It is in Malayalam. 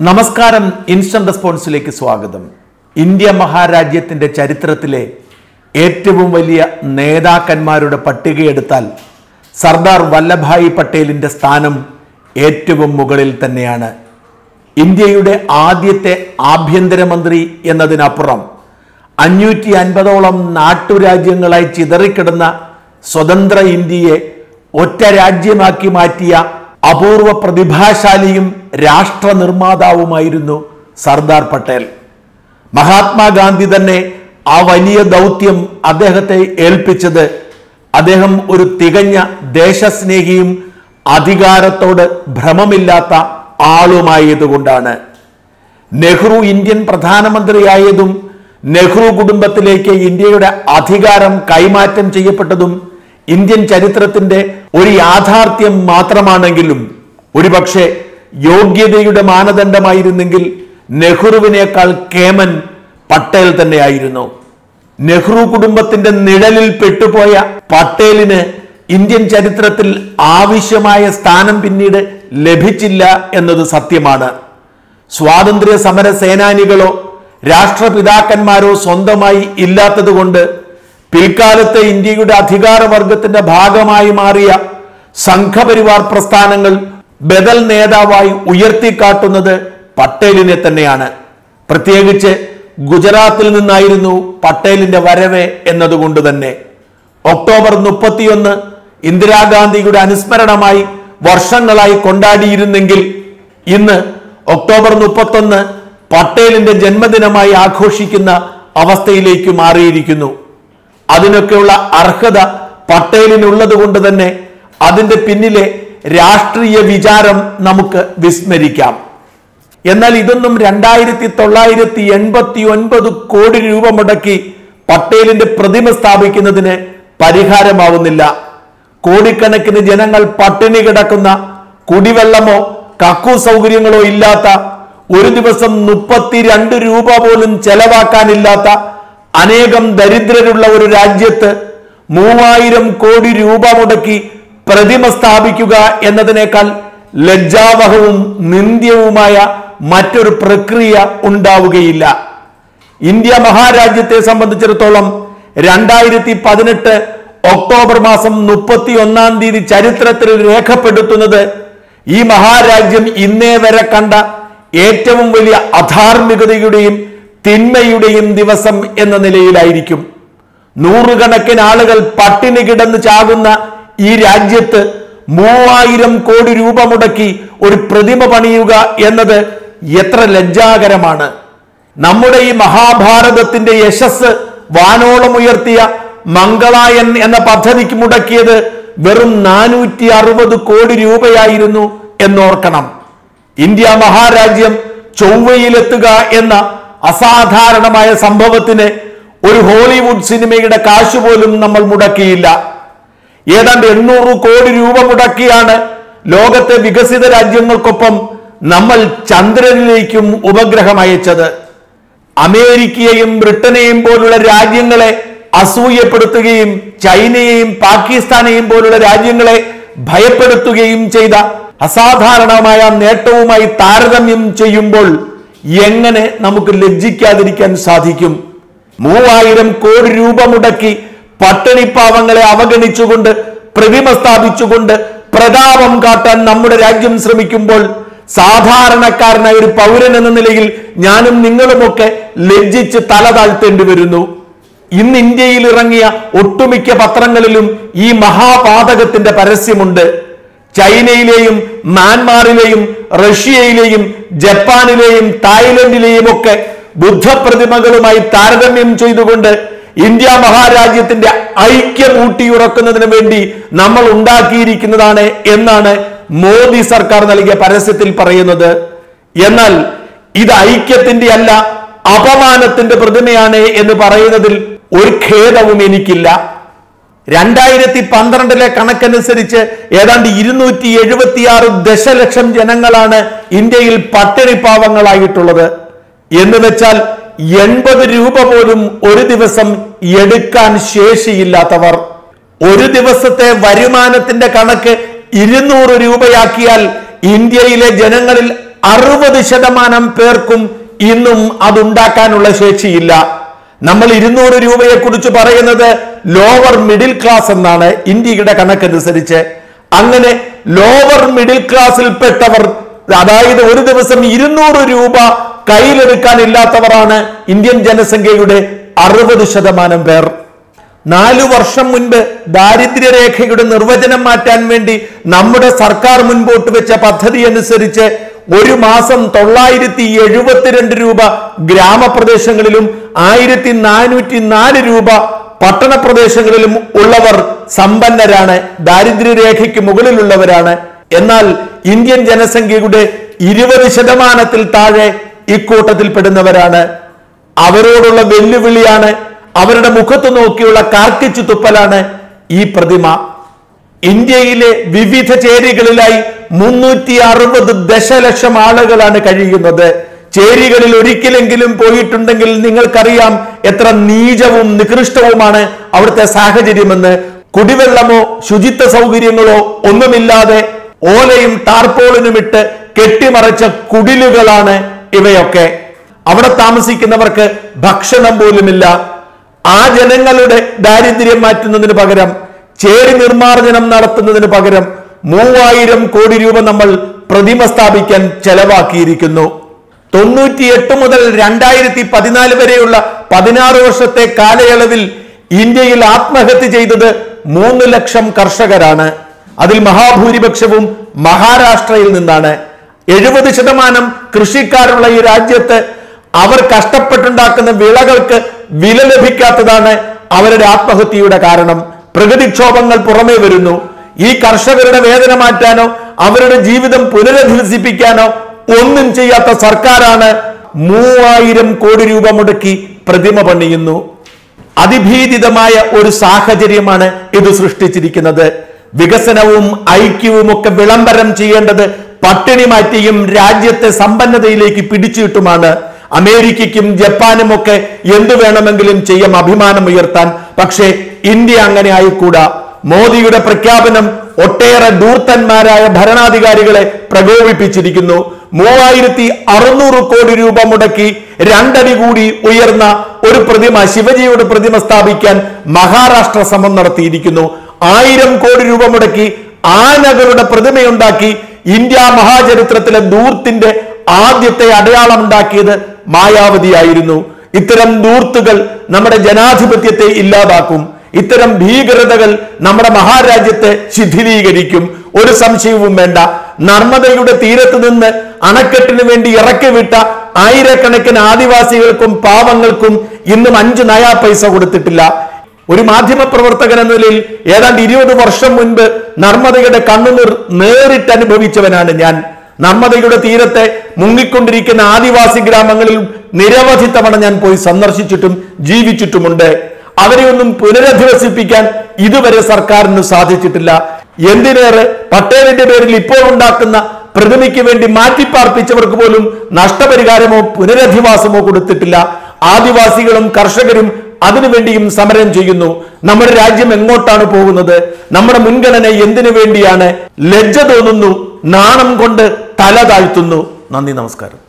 നമസ്കാരം ഇൻസ്റ്റന്റ് റെസ്പോൺസിലേക്ക് സ്വാഗതം. ഇന്ത്യ മഹാരാജ്യത്തിന്റെ ചരിത്രത്തിലെ ഏറ്റവും വലിയ നേതാക്കന്മാരുടെ പട്ടികയെടുത്താൽ സർദാർ വല്ലഭായി പട്ടേലിന്റെ സ്ഥാനം ഏറ്റവും മുകളിൽ തന്നെയാണ്. ഇന്ത്യയുടെ ആദ്യത്തെ ആഭ്യന്തരമന്ത്രി എന്നതിനപ്പുറം അഞ്ഞൂറ്റി അൻപതോളം നാട്ടുരാജ്യങ്ങളായി ചിതറിക്കിടന്ന സ്വതന്ത്ര ഇന്ത്യയെ ഒറ്റ രാജ്യമാക്കി മാറ്റിയ അപൂർവ പ്രതിഭാശാലിയും രാഷ്ട്ര നിർമ്മാതാവുമായിരുന്നു സർദാർ പട്ടേൽ. മഹാത്മാഗാന്ധി തന്നെ ആ വലിയ ദൗത്യം അദ്ദേഹത്തെ ഏൽപ്പിച്ചത് അദ്ദേഹം ഒരു തികഞ്ഞ ദേശസ്നേഹിയും അധികാരത്തോട് ഭ്രമമില്ലാത്ത ആളുമായതുകൊണ്ടാണ്. നെഹ്റു ഇന്ത്യൻ പ്രധാനമന്ത്രിയായതും നെഹ്റു കുടുംബത്തിലേക്ക് ഇന്ത്യയുടെ അധികാരം കൈമാറ്റം ചെയ്യപ്പെട്ടതും ഇന്ത്യൻ ചരിത്രത്തിന്റെ ഒരു യാഥാർത്ഥ്യം മാത്രമാണെങ്കിലും ഒരുപക്ഷെ യോഗ്യതയുടെ മാനദണ്ഡമായിരുന്നെങ്കിൽ നെഹ്റുവിനേക്കാൾ കേമൻ പട്ടേൽ തന്നെയായിരുന്നു. നെഹ്റു കുടുംബത്തിന്റെ നിഴലിൽ പെട്ടുപോയ പട്ടേലിന് ഇന്ത്യൻ ചരിത്രത്തിൽ ആവശ്യമായ സ്ഥാനം പിന്നീട് ലഭിച്ചില്ല എന്നത് സത്യമാണ്. സ്വാതന്ത്ര്യ സമര സേനാനികളോ രാഷ്ട്രപിതാക്കന്മാരോ സ്വന്തമായി ഇല്ലാത്തതുകൊണ്ട് പിൽക്കാലത്തെ ഇന്ത്യയുടെ അധികാരവർഗത്തിന്റെ ഭാഗമായി മാറിയ സംഘപരിവാർ പ്രസ്ഥാനങ്ങൾ ബദൽ നേതാവായി ഉയർത്തിക്കാട്ടുന്നത് പട്ടേലിനെ തന്നെയാണ്. പ്രത്യേകിച്ച് ഗുജറാത്തിൽ നിന്നായിരുന്നു പട്ടേലിന്റെ വരവ് എന്നതുകൊണ്ട് തന്നെ. ഒക്ടോബർ മുപ്പത്തിയൊന്ന് ഇന്ദിരാഗാന്ധിയുടെ അനുസ്മരണമായി വർഷങ്ങളായി കൊണ്ടാടിയിരുന്നെങ്കിൽ ഇന്ന് ഒക്ടോബർ മുപ്പത്തൊന്ന് പട്ടേലിന്റെ ജന്മദിനമായി ആഘോഷിക്കുന്ന അവസ്ഥയിലേക്ക് മാറിയിരിക്കുന്നു. അതിനൊക്കെയുള്ള അർഹത പട്ടേലിനുള്ളത് കൊണ്ട് തന്നെ അതിന്റെ പിന്നിലെ രാഷ്ട്രീയ വിചാരം നമുക്ക് വിസ്മരിക്കാം. എന്നാൽ ഇതൊന്നും രണ്ടായിരത്തി തൊള്ളായിരത്തി എൺപത്തി ഒൻപത് കോടി രൂപ മുടക്കി പട്ടേലിന്റെ പ്രതിമ സ്ഥാപിക്കുന്നതിന് പരിഹാരമാവുന്നില്ല. കോടിക്കണക്കിന് ജനങ്ങൾ പട്ടിണി കിടക്കുന്ന കുടിവെള്ളമോ കക്കു സൗകര്യങ്ങളോ ഇല്ലാത്ത ഒരു ദിവസം മുപ്പത്തിരണ്ട് രൂപ പോലും ചെലവാക്കാനില്ലാത്ത അനേകം ദരിദ്രരുള്ള ഒരു രാജ്യത്ത് മൂവായിരം കോടി രൂപ മുടക്കി പ്രതിമ സ്ഥാപിക്കുക എന്നതിനേക്കാൾ ലജ്ജാവഹവും നിന്ദ്യവുമായ മറ്റൊരു പ്രക്രിയ ഉണ്ടാവുകയില്ല. ഇന്ത്യ മഹാരാജ്യത്തെ സംബന്ധിച്ചിടത്തോളം രണ്ടായിരത്തി പതിനെട്ട് ഒക്ടോബർ മാസം മുപ്പത്തി ഒന്നാം തീയതി ചരിത്രത്തിൽ രേഖപ്പെടുത്തുന്നത് ഈ മഹാരാജ്യം ഇന്നേ വരെ കണ്ട ഏറ്റവും വലിയ അധാർമികതയുടെയും തിന്മയുടെയും ദിവസം എന്ന നിലയിലായിരിക്കും. നൂറുകണക്കിന് ആളുകൾ പട്ടിണി കിടന്ന് ചാകുന്ന ഈ രാജ്യത്ത് മൂവായിരം കോടി രൂപ മുടക്കി ഒരു പ്രതിമ പണിയുക എന്നത് എത്ര ലജ്ജാകരമാണ്. നമ്മുടെ ഈ മഹാഭാരതത്തിന്റെ യശസ് വാനോളം ഉയർത്തിയ മംഗളായൻ എന്ന പദ്ധതിക്ക് മുടക്കിയത് വെറും നാനൂറ്റി അറുപത് കോടി രൂപയായിരുന്നു എന്നോർക്കണം. ഇന്ത്യ മഹാരാജ്യം ചൊവ്വയിലെത്തുക എന്ന അസാധാരണമായ സംഭവത്തിന് ഒരു ഹോളിവുഡ് സിനിമയുടെ കാശ് പോലും നമ്മൾ മുടക്കിയില്ല. ഏതാണ്ട് എണ്ണൂറ് കോടി രൂപ മുടക്കിയാണ് ലോകത്തെ വികസിത രാജ്യങ്ങൾക്കൊപ്പം നമ്മൾ ചന്ദ്രനിലേക്കും ഉപഗ്രഹം അയച്ചത്. അമേരിക്കയെയും ബ്രിട്ടനെയും പോലുള്ള രാജ്യങ്ങളെ അസൂയപ്പെടുത്തുകയും ചൈനയെയും പാകിസ്ഥാനെയും പോലുള്ള രാജ്യങ്ങളെ ഭയപ്പെടുത്തുകയും ചെയ്ത അസാധാരണമായ നേട്ടവുമായി താരതമ്യം ചെയ്യുമ്പോൾ എങ്ങനെ നമുക്ക് ലജ്ജിക്കാതിരിക്കാൻ സാധിക്കും? മൂവായിരം കോടി രൂപ മുടക്കി പട്ടിണിപ്പാവങ്ങളെ അവഗണിച്ചുകൊണ്ട് പ്രതിമ സ്ഥാപിച്ചുകൊണ്ട് പ്രതാപം കാട്ടാൻ നമ്മുടെ രാജ്യം ശ്രമിക്കുമ്പോൾ സാധാരണക്കാരനായ ഒരു പൗരൻ എന്ന നിലയിൽ ഞാനും നിങ്ങളുമൊക്കെ ലജ്ജിച്ച് തല താഴ്ത്തേണ്ടി വരുന്നു. ഇന്ന് ഇന്ത്യയിൽ ഇറങ്ങിയ ഒട്ടുമിക്ക പത്രങ്ങളിലും ഈ മഹാപാതകത്തിന്റെ പരസ്യമുണ്ട്. ചൈനയിലെയും മ്യാൻമാറിലെയും റഷ്യയിലെയും ജപ്പാനിലെയും തായ്ലൻഡിലെയും ഒക്കെ ബുദ്ധപ്രതിമകളുമായി താരതമ്യം ചെയ്തുകൊണ്ട് ഇന്ത്യ മഹാരാജ്യത്തിന്റെ ഐക്യം ഊട്ടിയുറക്കുന്നതിന് വേണ്ടി നമ്മൾ ഉണ്ടാക്കിയിരിക്കുന്നതാണ് എന്നാണ് മോദി സർക്കാർ നൽകിയ പരസ്യത്തിൽ പറയുന്നത്. എന്നാൽ ഇത് ഐക്യത്തിന്റെ അല്ല അപമാനത്തിന്റെ പ്രതിമയാണ് എന്ന് പറയുന്നതിൽ ഒരു ഖേദവും എനിക്കില്ല. രണ്ടായിരത്തി പന്ത്രണ്ടിലെ കണക്കനുസരിച്ച് ഏതാണ്ട് ഇരുന്നൂറ്റി എഴുപത്തിയാറ് ദശലക്ഷം ജനങ്ങളാണ് ഇന്ത്യയിൽ പട്ടിണിപ്പാവങ്ങളായിട്ടുള്ളത് എന്ന് വെച്ചാൽ എൺപത് രൂപ പോലും ഒരു ദിവസം എടുക്കാൻ ശേഷിയില്ലാത്തവർ. ഒരു ദിവസത്തെ വരുമാനത്തിന്റെ കണക്ക് ഇരുന്നൂറ് രൂപയാക്കിയാൽ ഇന്ത്യയിലെ ജനങ്ങളിൽ അറുപത് ശതമാനം പേർക്കും ഇന്നും അതുണ്ടാക്കാനുള്ള ശേഷിയില്ല. നമ്മൾ ഇരുന്നൂറ് രൂപയെ കുറിച്ച് പറയുന്നത് ലോവർ മിഡിൽ ക്ലാസ് എന്നാണ് ഇന്ത്യയുടെ കണക്കനുസരിച്ച്. അങ്ങനെ ലോവർ മിഡിൽ ക്ലാസ്സിൽപ്പെട്ടവർ അതായത് ഒരു ദിവസം ഇരുന്നൂറ് രൂപ കയ്യിലെടുക്കാൻ ഇല്ലാത്തവരാണ് ഇന്ത്യൻ ജനസംഖ്യയുടെ അറുപത് ശതമാനം പേർ. നാലു വർഷം മുൻപ് ദാരിദ്ര്യരേഖയുടെ നിർവചനം മാറ്റാൻ വേണ്ടി നമ്മുടെ സർക്കാർ മുൻപോട്ട് വെച്ച പദ്ധതി അനുസരിച്ച് ഒരു മാസം തൊള്ളായിരത്തി എഴുപത്തിരണ്ട് രൂപ ഗ്രാമപ്രദേശങ്ങളിലും ആയിരത്തി നാനൂറ്റി നാല് രൂപ പട്ടണ പ്രദേശങ്ങളിലും ഉള്ളവർ സമ്പന്നരാണ് ദാരിദ്ര്യരേഖയ്ക്ക് മുകളിലുള്ളവരാണ്. എന്നാൽ ഇന്ത്യൻ ജനസംഖ്യയുടെ ഇരുപത് ശതമാനത്തിൽ താഴെ ഇക്കൂട്ടത്തിൽ പെടുന്നവരാണ്. അവരോടുള്ള വെല്ലുവിളിയാണ് അവരുടെ മുഖത്ത് നോക്കിയുള്ള കാർക്കിച്ചു തുപ്പലാണ് ഈ പ്രതിമ. ഇന്ത്യയിലെ വിവിധ ചേരികളിലായി മുന്നൂറ്റി അറുപത് ദശലക്ഷം ആളുകളാണ് കഴിയുന്നത്. ചേരികളിൽ ഒരിക്കലെങ്കിലും പോയിട്ടുണ്ടെങ്കിൽ നിങ്ങൾക്കറിയാം എത്ര നീചവും നികൃഷ്ടവുമാണ് അവിടുത്തെ സാഹചര്യമെന്ന്. കുടിവെള്ളമോ ശുചിത്വ സൗകര്യങ്ങളോ ഒന്നുമില്ലാതെ ഓലയും ടാർപോളിനും ഇട്ട് കെട്ടിമറച്ച കുടിലുകളാണ് ഇവയൊക്കെ. അവിടെ താമസിക്കുന്നവർക്ക് ഭക്ഷണം പോലുമില്ല. ആ ജനങ്ങളുടെ ദാരിദ്ര്യം മാറ്റുന്നതിന് പകരം ചേരി നിർമ്മാർജനം നടത്തുന്നതിന് പകരം മൂവായിരം കോടി രൂപ നമ്മൾ പ്രതിമ സ്ഥാപിക്കാൻ ചെലവാക്കിയിരിക്കുന്നു. തൊണ്ണൂറ്റിയെട്ട് മുതൽ രണ്ടായിരത്തി പതിനാല് വരെയുള്ള പതിനാറ് വർഷത്തെ കാലയളവിൽ ഇന്ത്യയിൽ ആത്മഹത്യ ചെയ്തത് മൂന്ന് ലക്ഷം കർഷകരാണ്. അതിൽ മഹാഭൂരിപക്ഷവും മഹാരാഷ്ട്രയിൽ നിന്നാണ്. എഴുപത് ശതമാനം കൃഷിക്കാരുള്ള ഈ രാജ്യത്ത് അവർ കഷ്ടപ്പെട്ടുണ്ടാക്കുന്ന വിളകൾക്ക് വില ലഭിക്കാത്തതാണ് അവരുടെ ആത്മഹത്യയുടെ കാരണം. പ്രകൃതിക്ഷോഭങ്ങൾ പുറമേ വരുന്നു. ഈ കർഷകരുടെ വേദന മാറ്റാനോ അവരുടെ ജീവിതം പുനരധിവസിപ്പിക്കാനോ ഒന്നും ചെയ്യാത്ത സർക്കാരാണ് മൂവായിരം കോടി രൂപ മുടക്കി പ്രതിമ പണിയുന്നു. അതിഭീതിതമായ ഒരു സാഹചര്യമാണ് ഇത് സൃഷ്ടിച്ചിരിക്കുന്നത്. വികസനവും ഐക്യവും ഒക്കെ വിളംബരം ചെയ്യേണ്ടത് പട്ടിണി മാറ്റിയും രാജ്യത്തെ സമ്പന്നതയിലേക്ക് പിടിച്ചിട്ടുമാണ്. അമേരിക്കയ്ക്കും ജപ്പാനും ഒക്കെ എന്തു വേണമെങ്കിലും ചെയ്യാം അഭിമാനം ഉയർത്താൻ പക്ഷേ ഇന്ത്യ അങ്ങനെ ആയിക്കൂടാ മോദിയുടെ പ്രഖ്യാപനം ഒട്ടേറെ ദൂർത്തന്മാരായ ഭരണാധികാരികളെ പ്രകോപിപ്പിച്ചിരിക്കുന്നു. മൂവായിരത്തി അറുന്നൂറ് കോടി രൂപ മുടക്കി രണ്ടടി കൂടി ഉയർന്ന ഒരു പ്രതിമ ശിവജിയുടെ പ്രതിമ സ്ഥാപിക്കാൻ മഹാരാഷ്ട്ര ശ്രമം നടത്തിയിരിക്കുന്നു. ആയിരം കോടി രൂപ മുടക്കി ആനകളുടെ പ്രതിമയുണ്ടാക്കി ഇന്ത്യ മഹാചരിത്രത്തിലെ ദൂർത്തിന്റെ ആദ്യത്തെ അടയാളം ഉണ്ടാക്കിയത് മായാവതിയായിരുന്നു. ഇത്തരം ദൂർത്തുകൾ നമ്മുടെ ജനാധിപത്യത്തെ ഇല്ലാതാക്കും. ഇത്തരം ഭീകരതകൾ നമ്മുടെ മഹാരാജ്യത്തെ ശിഥിലീകരിക്കും. ഒരു സംശയവും വേണ്ട. നർമ്മദയുടെ തീരത്ത് നിന്ന് അണക്കെട്ടിന് വേണ്ടി ഇറക്കി വിട്ട ആയിരക്കണക്കിന് ആദിവാസികൾക്കും പാവങ്ങൾക്കും ഇന്നും അഞ്ച് നയാ പൈസ കൊടുത്തിട്ടില്ല. ഒരു മാധ്യമ പ്രവർത്തകൻ എന്ന നിലയിൽ ഏതാണ്ട് ഇരുപത് വർഷം മുൻപ് നർമ്മദയുടെ കണ്ണുനീർ നേരിട്ട് അനുഭവിച്ചവനാണ് ഞാൻ. നർമ്മദയുടെ തീരത്തെ മുങ്ങിക്കൊണ്ടിരിക്കുന്ന ആദിവാസി ഗ്രാമങ്ങളിൽ നിരവധി തവണ ഞാൻ പോയി സന്ദർശിച്ചിട്ടും ജീവിച്ചിട്ടുമുണ്ട്. അവരെ ഒന്നും പുനരധിവസിപ്പിക്കാൻ ഇതുവരെ സർക്കാരിന് സാധിച്ചിട്ടില്ല. എന്തിനേറെ? പട്ടേലിന്റെ പേരിൽ ഇപ്പോൾ ഉണ്ടാക്കുന്ന പ്രതിമയ്ക്ക് വേണ്ടി മാറ്റിപ്പാർപ്പിച്ചവർക്ക് പോലും നഷ്ടപരിഹാരമോ പുനരധിവാസമോ കൊടുത്തിട്ടില്ല. ആദിവാസികളും കർഷകരും അതിനുവേണ്ടിയും സമരം ചെയ്യുന്നു. നമ്മുടെ രാജ്യം എങ്ങോട്ടാണ് പോകുന്നത്? നമ്മുടെ മുൻഗണന എന്തിനു വേണ്ടിയാണ്? ലജ്ജ തോന്നുന്നു. നാണം കൊണ്ട് തല താഴ്ത്തുന്നു. നന്ദി നമസ്കാരം.